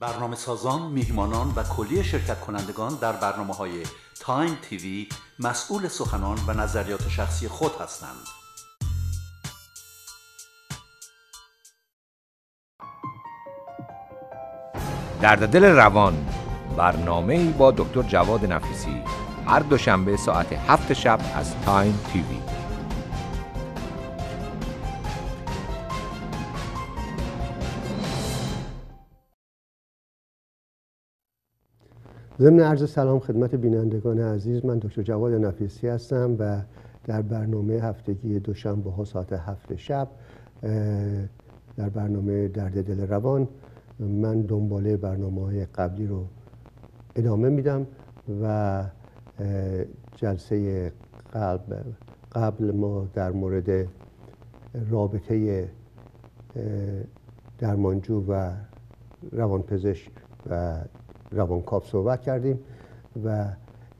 برنامه سازان، میهمانان و کلیه شرکت کنندگان در برنامه های Time TV مسئول سخنان و نظریات شخصی خود هستند. درد دل روان برنامه با دکتر جواد نفیسی هر دوشنبه ساعت هفت شب از Time TV ضمن عرض سلام خدمت بینندگان عزیز من دکتر جواد نفیسی هستم و در برنامه هفتگی دوشنبه ها ساعت هفت شب در برنامه درد دل روان من دنباله برنامه های قبلی رو ادامه میدم و جلسه قبل, قبل ما در مورد رابطه درمانجو و روانپزشک و روانکاو صحبت کردیم و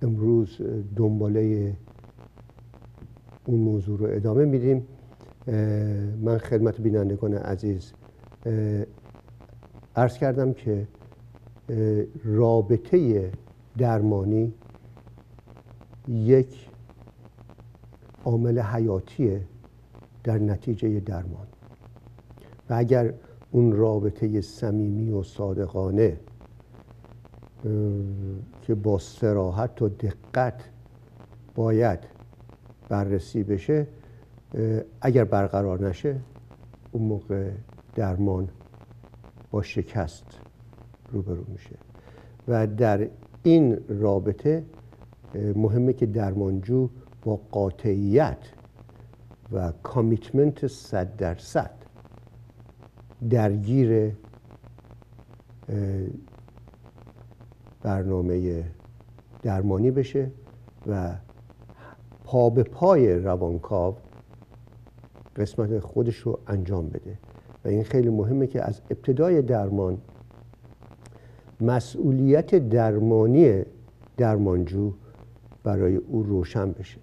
امروز دنباله اون موضوع رو ادامه میدیم. من خدمت بینندگان عزیز عرض کردم که رابطه درمانی یک عامل حیاتیه در نتیجه درمان. و اگر اون رابطه صمیمی و صادقانه که با سراحت و دقت باید بررسی بشه اگر برقرار نشه اون موقع درمان با شکست روبرو میشه. و در این رابطه مهمه که درمانجو با قاطعیت و کامیتمنت صد درصد درگیر برنامه درمانی بشه و پا به پای روانکاو قسمت خودش رو انجام بده. و این خیلی مهمه که از ابتدای درمان مسئولیت درمانی درمانجو برای او روشن بشه.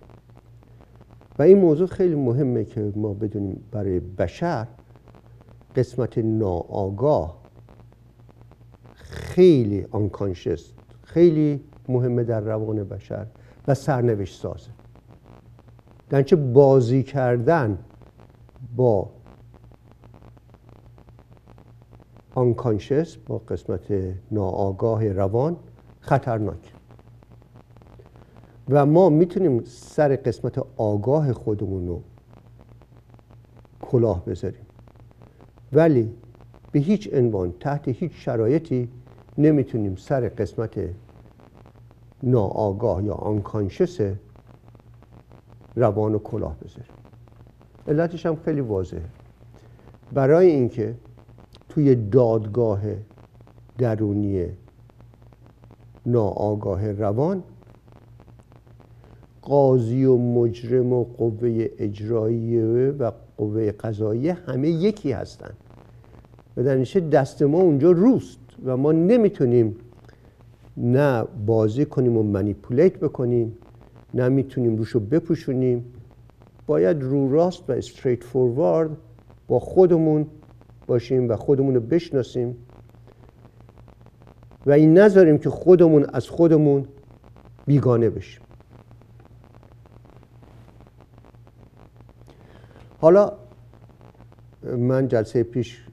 و این موضوع خیلی مهمه که ما بدونیم برای بشر قسمت ناآگاه خیلی آنکانشست خیلی مهمه در روان بشر و سرنوشت سازه چه بازی کردن با آنکانشس با قسمت ناآگاه روان خطرناک. و ما می‌تونیم سر قسمت آگاه خودمون رو کلاه بذاریم. ولی به هیچ عنوان تحت هیچ شرایطی نمی‌تونیم سر قسمت ناآگاه یا آنکانشس روان و کلاه بذاریم. علتش هم خیلی واضحه. برای اینکه توی دادگاه درونی ناآگاه روان قاضی و مجرم و قوه اجراییه و قوه قضاییه همه یکی هستن. و در دست ما اونجا روست. و ما نمی‌تونیم نه بازی کنیم و منیپولیت بکنیم نه می‌تونیم روشو بپوشونیم. باید رو راست و استریت فوروارد با خودمون باشیم و خودمون رو بشناسیم و این نذاریم که خودمون از خودمون بیگانه بشیم. حالا من جلسه پیش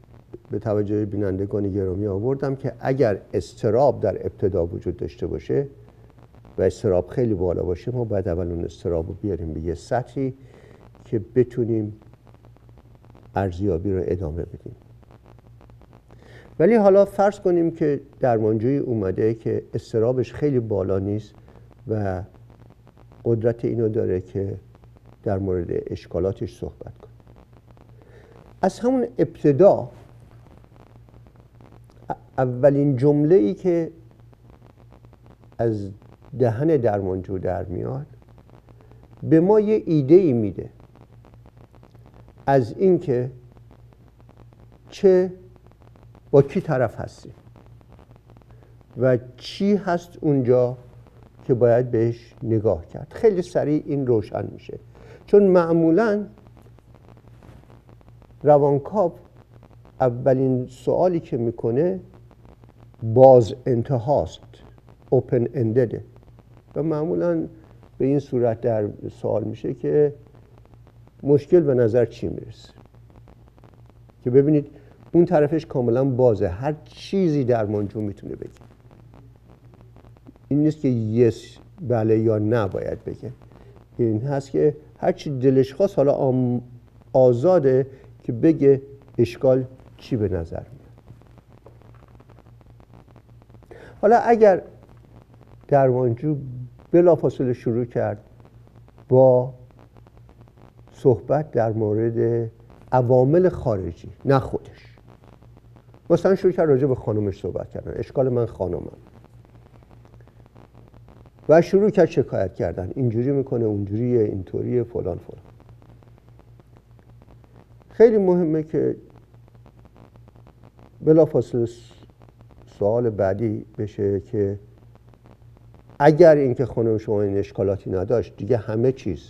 به توجه بینندگان گرامی آوردم که اگر استراب در ابتدا وجود داشته باشه و استراب خیلی بالا باشه ما باید اول اون استراب رو بیاریم به یه سطحی که بتونیم ارزیابی رو ادامه بدیم. ولی حالا فرض کنیم که درمانجوی اومده که استرابش خیلی بالا نیست و قدرت اینو داره که در مورد اشکالاتش صحبت کنه. از همون ابتدا اولین جمله ای که از دهن درمانجو در میاد به ما یه ایده ای میده از اینکه چه با کی طرف هستی و چی هست اونجا که باید بهش نگاه کرد. خیلی سریع این روشن میشه. چون معمولا روانکاو اولین سوالی که می‌کنه باز انتهاست اوپن اندده و معمولا به این صورت در سوال میشه که مشکل به نظر چی می‌رسه؟ که ببینید اون طرفش کاملا بازه. هر چیزی درمانجو می‌تونه بگه. این نیست که یس بله یا نه باید بگه. این هست که هر چی دلش خواست حالا آزاده که بگه اشکال چی به نظر میاد حالا اگر درمانجو بلافاصله شروع کرد با صحبت در مورد عوامل خارجی نه خودش. مثلا شروع کرد راجع به خانومش صحبت کردن. اشکال من خانومم. و شروع کرد شکایت کردن. اینجوری می‌کنه اونجوریه اینطوریه فلان فلان. خیلی مهمه که بلافاصله سوال بعدی بشه که اگر اینکه خانم شما این اشکالاتی نداشت دیگه همه چیز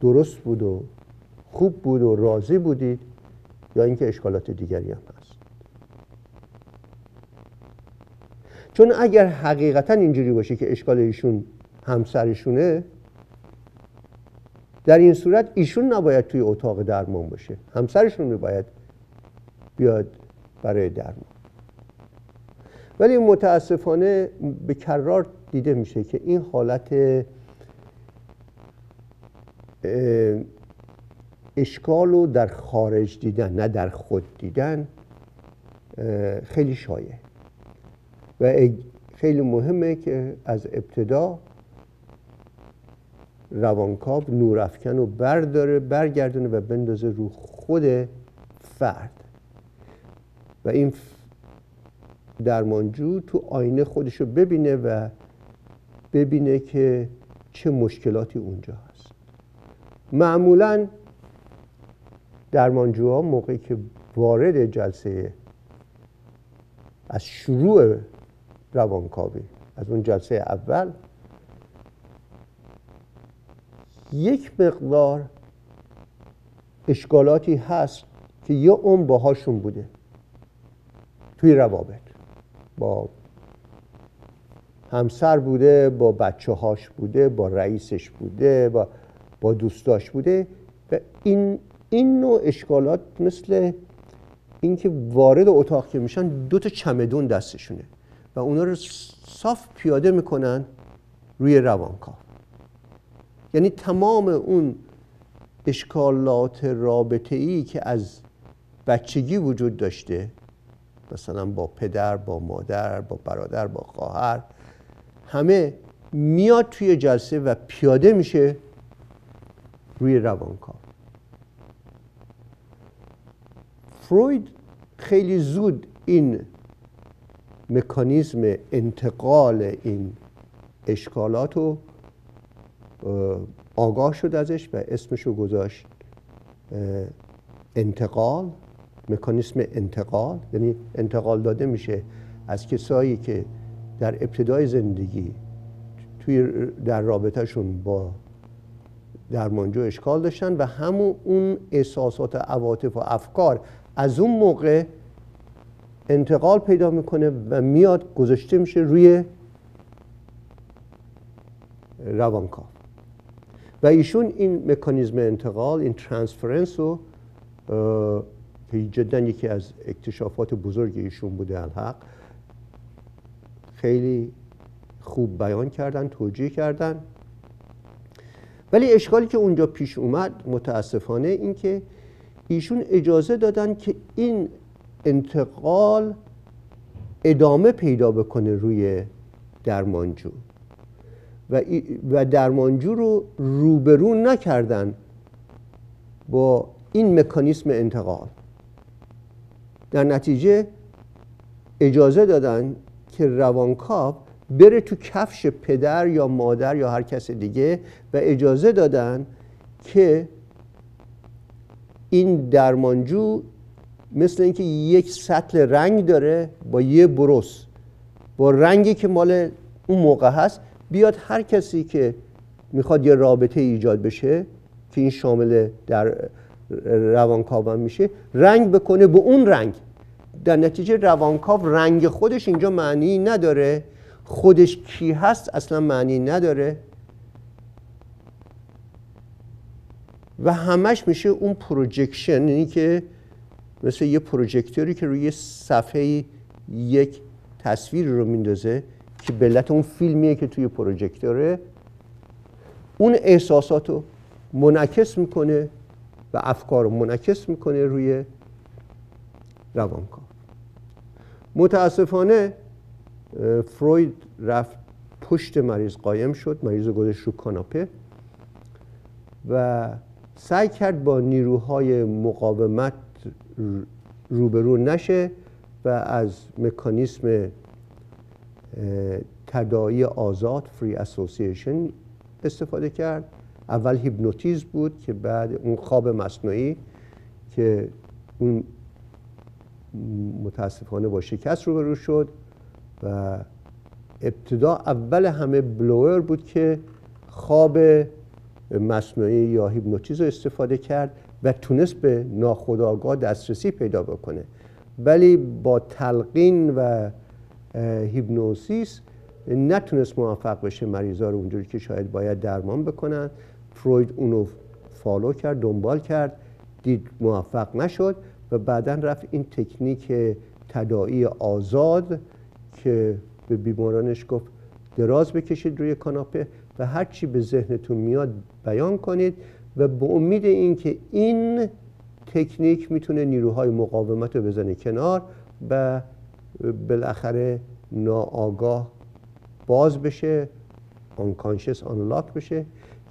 درست بود و خوب بود و راضی بودید یا اینکه اشکالات دیگری هم هست؟ چون اگر حقیقتا اینجوری باشه که اشکال ایشون همسرشونه در این صورت ایشون نباید توی اتاق درمان باشه. همسرشون باید بیاد برای درمان. ولی متاسفانه به کرار دیده میشه که این حالت اشکال رو در خارج دیدن نه در خود دیدن خیلی شایع. و خیلی مهمه که از ابتدا روانکاو نورافکن رو برداره برگردونه و بندازه رو خود فرد. و این درمانجو تو آینه خودش رو ببینه و ببینه که چه مشکلاتی اونجا هست. معمولا درمانجوها موقعی که وارد جلسه از شروع روانکاوی از اون جلسه اول یک مقدار اشکالاتی هست که یه اون باهاشون بوده توی روابط. با همسر بوده با بچه هاش بوده با رئیسش بوده با, با دوستاش بوده و این, این نوع اشکالات مثل اینکه وارد اتاق که میشن دو تا چمدون دستشونه و اونا رو صاف پیاده می‌کنن روی روانکاو. یعنی تمام اون اشکالات رابطه ای که از بچگی وجود داشته مثلا با پدر با مادر با برادر با خواهر همه میاد توی جلسه و پیاده میشه روی روانکاو. فروید خیلی زود این مکانیزم انتقال این اشکالات رو آگاه شد ازش و اسمش رو گذاشت انتقال. مکانیسم انتقال یعنی انتقال داده میشه از کسایی که در ابتدای زندگی توی در رابطهشون با درمانجو اشکال داشتن و همون اون احساسات و عواطف و افکار از اون موقع انتقال پیدا می‌کنه و میاد گذاشته میشه روی روانکاو. و ایشون این مکانیزم انتقال این ترانسفرنس رو که جدا یکی از اکتشافات بزرگ ایشون بوده الحق. خیلی خوب بیان کردن توجیه کردن. ولی اشکالی که اونجا پیش اومد متاسفانه این که ایشون اجازه دادن که این انتقال ادامه پیدا بکنه روی درمانجو. و, و درمانجو رو روبرو نکردن با این مکانیسم انتقال. در نتیجه اجازه دادن که روانکاو بره تو کفش پدر یا مادر یا هر کس دیگه و اجازه دادن که این درمانجو مثل اینکه یک سطل رنگ داره با یه بروس با رنگی که مال اون موقع هست بیاد هر کسی که می‌خواد یه رابطه ایجاد بشه که این شامل در روانکاو میشه رنگ بکنه به اون رنگ. در نتیجه روانکاو رنگ خودش اینجا معنی نداره. خودش کی هست اصلا معنی نداره. و همش میشه اون پروژکشن یعنی که مثل یه پروژکتوری که روی صفحه یک تصویر رو میندازه که بلت اون فیلمیه که توی پروژکتوره اون احساسات رو منعکس می‌کنه. افکار رو منعکس می‌کنه روی روانکاو. متاسفانه فروید رفت پشت مریض قایم شد مریض گذاشت رو کاناپه و سعی کرد با نیروهای مقاومت روبرو نشه و از مکانیسم تدایی آزاد فری اسوسییشن استفاده کرد. اول هیپنوتیزم بود که بعد اون خواب مصنوعی که اون متاسفانه با شکست روبرو شد و ابتدا اول همه بلوور بود که خواب مصنوعی یا هیپنوتیزم رو استفاده کرد و تونست به ناخودآگاه دسترسی پیدا بکنه. ولی با تلقین و hypnosis نتونست موفق بشه مریضا رو اونجوری که شاید باید درمان بکنن. فروید اونو follow کرد دنبال کرد دید موفق نشد و بعدا رفت این تکنیک تداعی آزاد که به بیمارانش گفت دراز بکشید روی کاناپه و هر چی به ذهنتون میاد بیان کنید و به امید اینکه این تکنیک می‌تونه نیروهای مقاومت رو بزنه کنار و بالاخره ناآگاه باز بشه آنکانشس آنلاک بشه.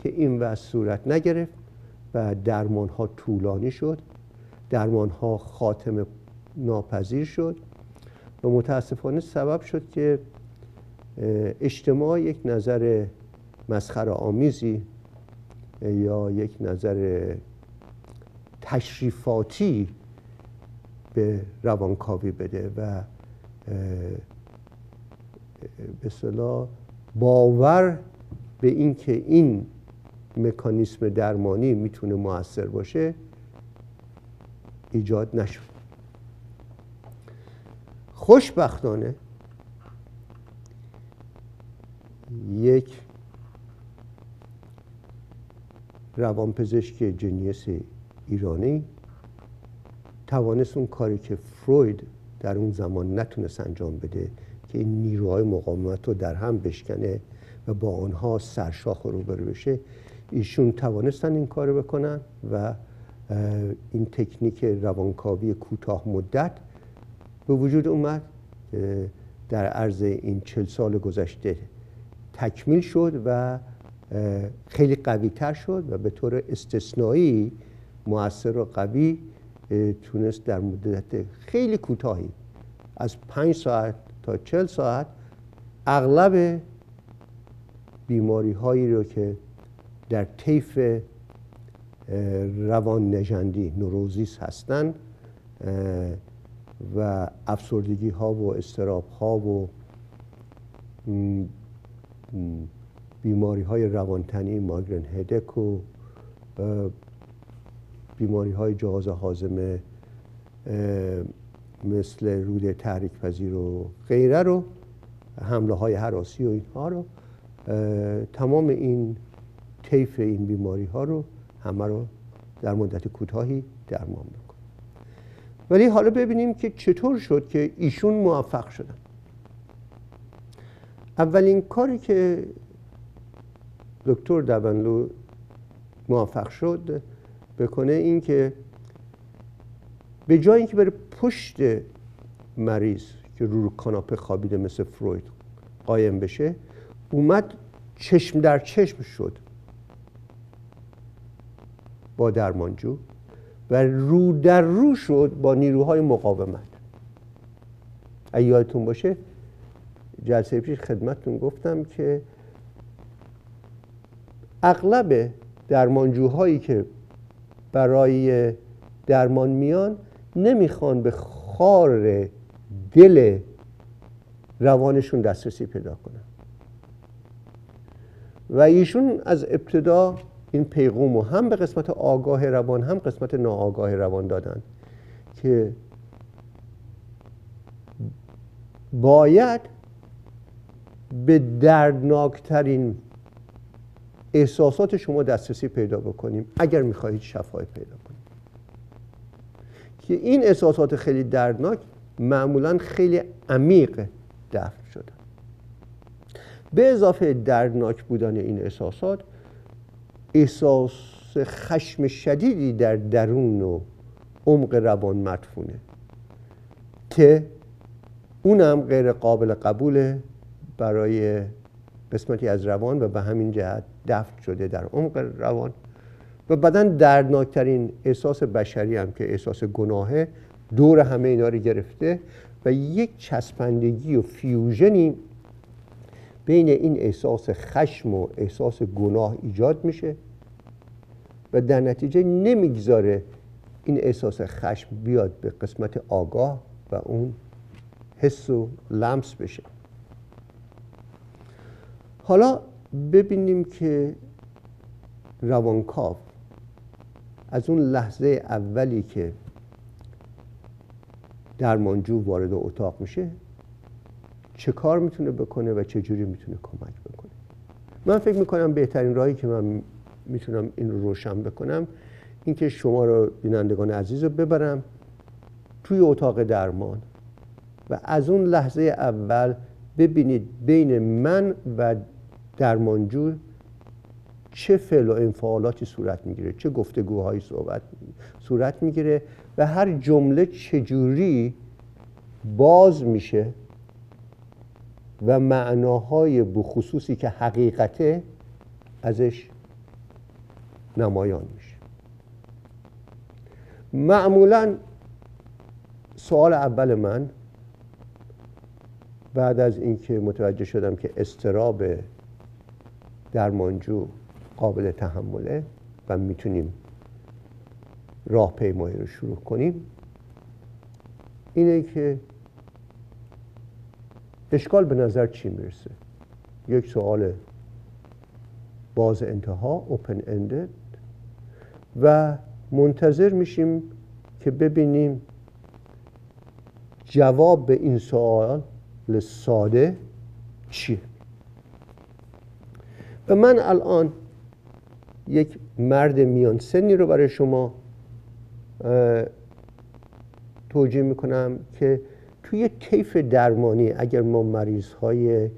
که این وضع صورت نگرفت و درمان ها طولانی شد. درمان ها خاتم ناپذیر شد. و متاسفانه سبب شد که اجتماع یک نظر مسخره آمیزی یا یک نظر تشریفاتی به روانکاوی بده و به صلاح باور به اینکه این مکانیسم درمانی می‌تونه موثر باشه ایجاد نشد. خوشبختانه یک روانپزشک جنیس ایرانی توانست اون کاری که فروید در اون زمان نتونست انجام بده که این نیروهای مقاومت رو در هم بشکنه و با آنها سرشاخ رو بشه. ایشون توانستن این کارو بکنن و این تکنیک روانکاوی کوتاه مدت به وجود اومد در عرض این چل سال گذشته تکمیل شد و خیلی قوی تر شد و به طور استثنایی موثر و قوی تونست در مدت خیلی کوتاهی از پنج ساعت تا چل ساعت اغلب بیماری هایی رو که در طیف روان نجندی نوروزیس هستند و افسردگی ها و استراب ها و بیماری های روانتنی ماگرن هدک و بیماری های جهاز حازمه مثل رود تحریک پذیر و غیره رو حمله های حراسی و اینها رو تمام این طیف این بیماری ها رو همه رو در مدت کوتاهی درمان بکن. ولی حالا ببینیم که چطور شد که ایشون موفق شدن. اولین کاری که دکتر دبنلو موفق شد بکنه این که به جای اینکه بره پشت مریض که رو کاناپه خوابیده مثل فروید قایم بشه اومد چشم در چشم شد. با درمانجو و رو در رو شد با نیروهای مقاومت. یادتون باشه جلسه پیش خدمتتون گفتم که اغلب درمانجوهایی که برای درمان میان نمی‌خوان به خار دل روانشون دسترسی پیدا کنن. و ایشون از ابتدا این پیغوم رو هم به قسمت آگاه روان هم قسمت ناآگاه روان دادن که باید به دردناکترین احساسات شما دسترسی پیدا بکنیم اگر می‌خواهید شفای پیدا کنید. که این احساسات خیلی دردناک معمولا خیلی عمیق دفن شدن. به اضافه دردناک بودن این احساسات احساس خشم شدیدی در درون و عمق روان مدفونه که اونم غیر قابل قبوله برای قسمتی از روان و به همین جهت دفن شده در عمق روان و بعدا دردناکترین احساس بشری هم که احساس گناهه دور همه اینا رو گرفته و یک چسبندگی و فیوژنی بین این احساس خشم و احساس گناه ایجاد میشه. و در نتیجه نمی‌گذاره این احساس خشم بیاد به قسمت آگاه و اون حس و لمس بشه. حالا ببینیم که روانکاو از اون لحظه اولی که درمانجو وارد اتاق میشه چه کار می‌تونه بکنه و چه جوری می‌تونه کمک بکنه؟ من فکر می‌کنم بهترین راهی که من می‌تونم این رو روشن بکنم. اینکه شما رو بینندگان عزیز رو ببرم توی اتاق درمان و از اون لحظه اول ببینید بین من و درمانجو چه فعل و انفعالاتی صورت می‌گیره چه گفتگوهایی صحبت صورت می‌گیره و هر جمله چجوری باز میشه و معناهای بخصوصی که حقیقته ازش نمایان میشه. معمولا سوال اول من بعد از اینکه متوجه شدم که استراب درمانجو قابل تحمله و می‌تونیم راه پیمایی رو شروع کنیم اینه که اشکال به نظر چی می‌رسه؟ یک سوال باز انتها اوپن اندد و منتظر میشیم که ببینیم جواب به این سوال ساده چیه. و من الان یک مرد میان سنی رو برای شما توجیه می‌کنم که توی طیف درمانی اگر ما مریض های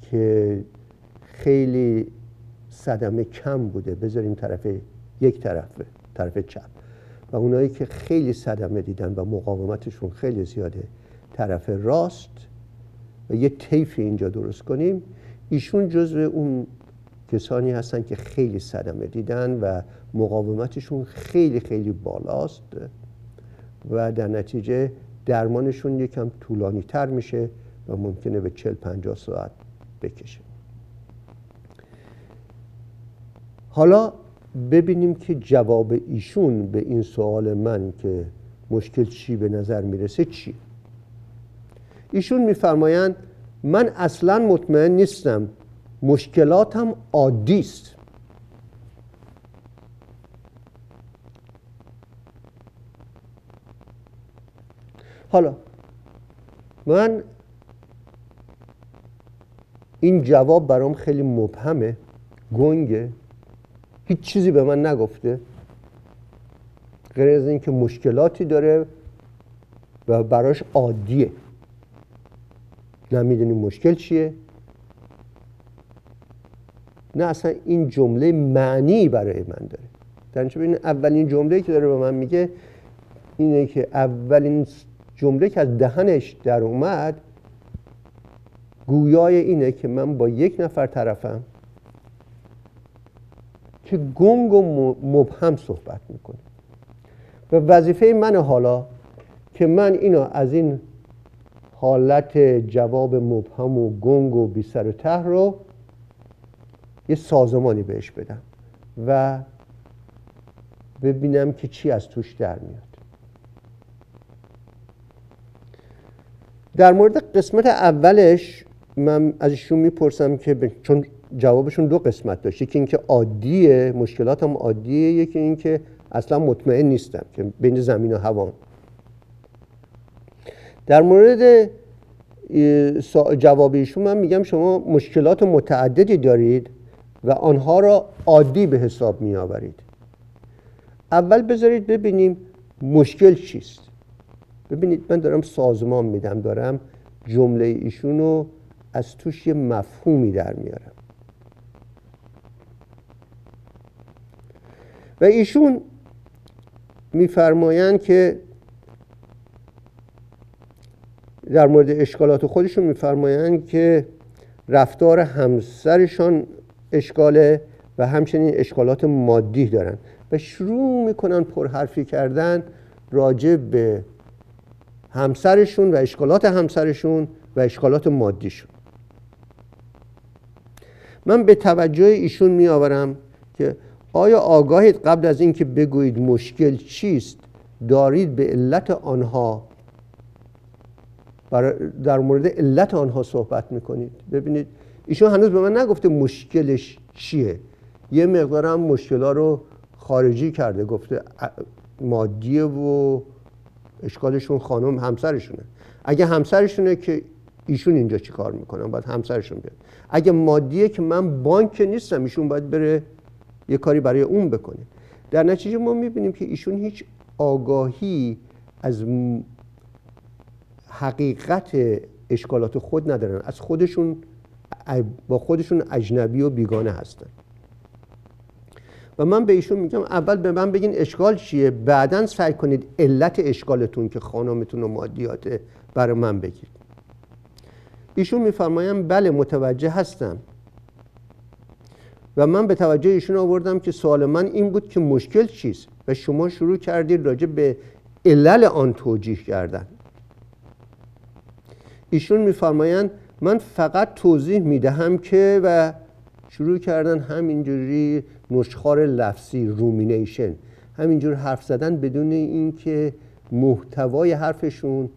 که خیلی صدمه کم بوده بذاریم طرف یک طرفه طرف چپ. و اونایی که خیلی صدمه دیدن و مقاومتشون خیلی زیاده طرف راست. و یه طیف اینجا درست کنیم. ایشون جزو اون کسانی هستن که خیلی صدمه دیدن و مقاومتشون خیلی خیلی بالاست. و در نتیجه درمانشون یکم طولانی تر میشه و ممکنه به 40 50 ساعت بکشه. حالا ببینیم که جواب ایشون به این سوال من که مشکل چی به نظر می‌رسه چی ایشون میفرمایند من اصلا مطمئن نیستم مشکلاتم عادی است. حالا من این جواب برام خیلی مبهمه گنگه. هیچ چیزی به من نگفته. غیر از اینکه مشکلاتی داره و براش عادیه. نمی‌دونیم مشکل چیه. نه اصلا این جمله معنی برای من داره. در این اولین جمله که داره به من میگه اینه که اولین جمله که از دهنش در اومد گویای اینه که من با یک نفر طرفم که گنگ و مبهم صحبت می‌کنه. و وظیفه من حالا که من اینو از این حالت جواب مبهم و گنگ و بی و ته رو یه سازمانی بهش بدم و ببینم که چی از توش در میاد. در مورد قسمت اولش من ازشون می‌پرسم که چون جوابشون دو قسمت داشت. یکی اینکه عادیه مشکلات هم عادیه. یکی اینکه اصلا مطمئن نیستم که بین زمین و هوا. در مورد جواب ایشون من میگم شما مشکلات متعددی دارید و آنها را عادی به حساب می آورید اول بذارید ببینیم مشکل چیست. ببینید من دارم سازمان میدم دارم جمله ایشون رو از توش یه مفهومی در میارم. و ایشون میفرمایند که در مورد اشکالات خودشون میفرمایند که رفتار همسرشان اشکاله و همچنین اشکالات مادی دارن و شروع می‌کنن پرحرفی کردن راجع به همسرشون و اشکالات همسرشون و اشکالات مادیشون. من به توجه ایشون میآورم که آیا آگاهید قبل از اینکه بگویید مشکل چیست؟ دارید به علت آنها در مورد علت آنها صحبت می‌کنید. ببینید ایشون هنوز به من نگفته مشکلش چیه. یه مقدارم مشکلها رو خارجی کرده گفته مادیه و اشکالشون خانم همسرشونه. اگه همسرشونه که ایشون اینجا چی کار می‌کنن؟ باید همسرشون بیاد. اگه مادیه که من بانک نیستم ایشون باید بره یه کاری برای اون بکنه در نتیجه ما می‌بینیم که ایشون هیچ آگاهی از حقیقت اشکالات خود ندارن. از خودشون با خودشون اجنبی و بیگانه هستن. و من به ایشون میگم اول به من بگین اشکال چیه؟ بعدا سعی کنید علت اشکالتون که خانمتون و مادیات برای من بگید. ایشون میفرمایم بله متوجه هستم. و من به توجه ایشون آوردم که سوال من این بود که مشکل چیست و شما شروع کردید راجع به علل آن توجیه کردن. ایشون میفرمایند من فقط توضیح می‌دهم که و شروع کردن همینجوری نشخار لفظی رومینیشن همینجور حرف زدن بدون اینکه محتوای حرفشون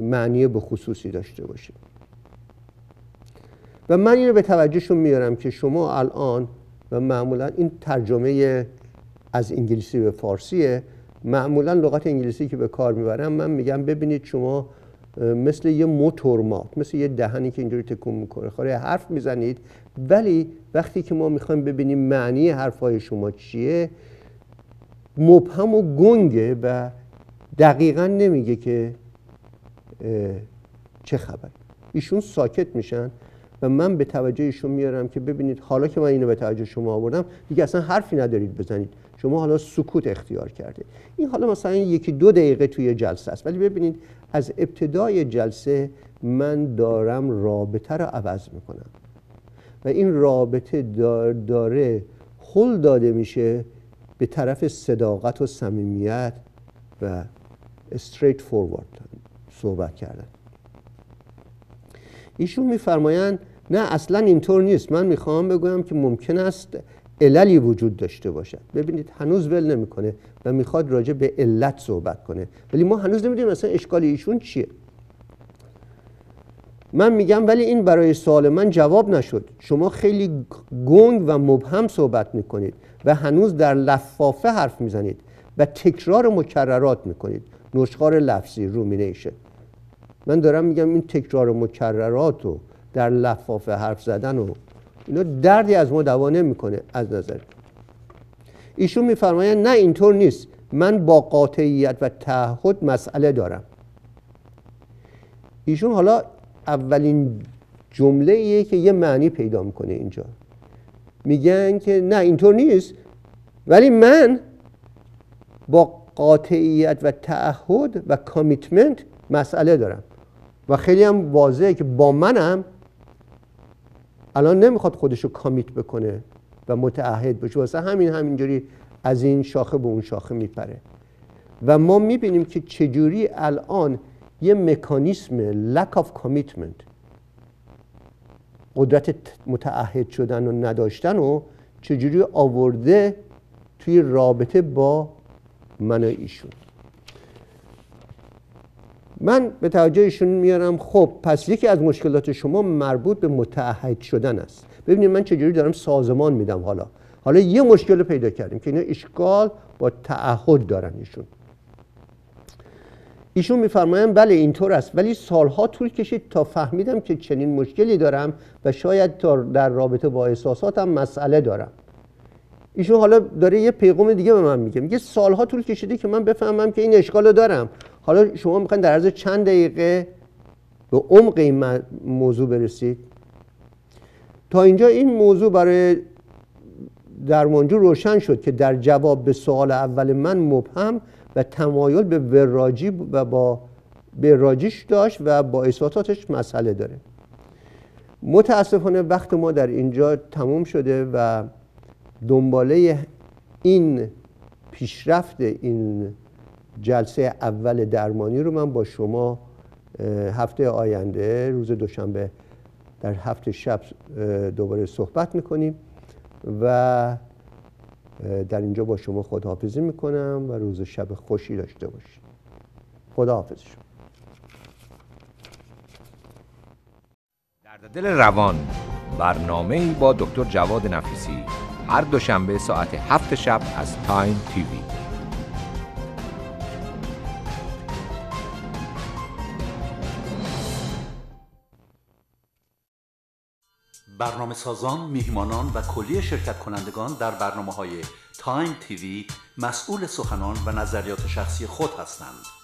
معنی به خصوصی داشته باشه. و من اینو به توجهشون میارم که شما الان و معمولا این ترجمه از انگلیسی به فارسیه. معمولا لغت انگلیسی که به کار می‌برم من میگم ببینید شما مثل یه موتورمات مثل یه دهنی که اینجوری تکون می‌کنه خاره حرف می‌زنید ولی وقتی که ما می‌خوایم ببینیم معنی حرفای شما چیه مبهم و گنگه و دقیقا نمیگه که چه خبر. ایشون ساکت میشن. و من به توجه ایشون میارم که ببینید حالا که من اینو به توجه شما آوردم دیگه اصلا حرفی ندارید بزنید. شما حالا سکوت اختیار کرده این حالا مثلا یکی دو دقیقه توی جلسه است. ولی ببینید از ابتدای جلسه من دارم رابطه رو عوض می‌کنم. و این رابطه داره خل داده میشه به طرف صداقت و صمیمیت و استریت فوروارد صحبت کردن. ایشون میفرمایند نه اصلا اینطور نیست. من می‌خوام بگویم که ممکن است عللی وجود داشته باشد. ببینید هنوز ول نمی‌کنه و می‌خواد راجع به علت صحبت کنه. ولی ما هنوز نمی‌دونیم اصلا اشکال ایشون چیه. من میگم ولی این برای سوال من جواب نشد. شما خیلی گنگ و مبهم صحبت می‌کنید و هنوز در لفافه حرف می‌زنید و تکرار مکررات می‌کنید. نشخار لفظی رومینیشن من دارم میگم این تکرار مکررات و در لفافه حرف زدن و اینا دردی از ما دوا نمی‌کنه از نظر. ایشون میفرمایند نه اینطور نیست. من با قاطعیت و تعهد مسئله دارم. ایشون حالا اولین جمله ایه که یه معنی پیدا می‌کنه اینجا. میگن که نه اینطور نیست. ولی من با قاطعیت و تعهد و کامیتمنت مسئله دارم. و خیلی هم واضحه که با منم الان نمی‌خواد خودشو کامیت بکنه و متعهد بشه. واسه همین همینجوری از این شاخه به اون شاخه میپره. و ما می‌بینیم که چجوری الان یه مکانیسم lack of commitment قدرت متعهد شدن و نداشتن و چجوری آورده توی رابطه با من و ایشون. من به توجه ایشون میارم خب پس یکی از مشکلات شما مربوط به متعهد شدن است. ببینید من چجوری دارم سازمان میدم حالا. حالا یه مشکل پیدا کردیم که اینا اشکال با تعهد دارن ایشون. ایشون میفرمایند بله اینطور است ولی سالها طول کشید تا فهمیدم که چنین مشکلی دارم و شاید تا در رابطه با احساساتم مسئله دارم. ایشون حالا داره یه پیغام دیگه به من میگه. میگه سالها طول کشیده که من بفهمم که این اشکال دارم. حالا شما می‌خواین در عرض چند دقیقه به عمق این موضوع برسید؟ تا اینجا این موضوع برای درمانجو روشن شد که در جواب به سوال اول من مبهم و تمایل به وراجی و با وراجیش داشت و با اثباتاتش مسئله داره. متاسفانه وقت ما در اینجا تموم شده و دنباله این پیشرفت این جلسه اول درمانی رو من با شما هفته آینده روز دوشنبه در هفته شب دوباره صحبت می‌کنیم و در اینجا با شما خداحافظی می‌کنم و روز شب خوشی داشته باشید. خداحافظ شما. درد دل روان برنامه با دکتر جواد نفیسی هر دوشنبه ساعت هفت شب از تایم تیوی برنامه سازان، میهمانان و کلیه شرکت کنندگان در برنامه های تایم تیوی مسئول سخنان و نظریات شخصی خود هستند.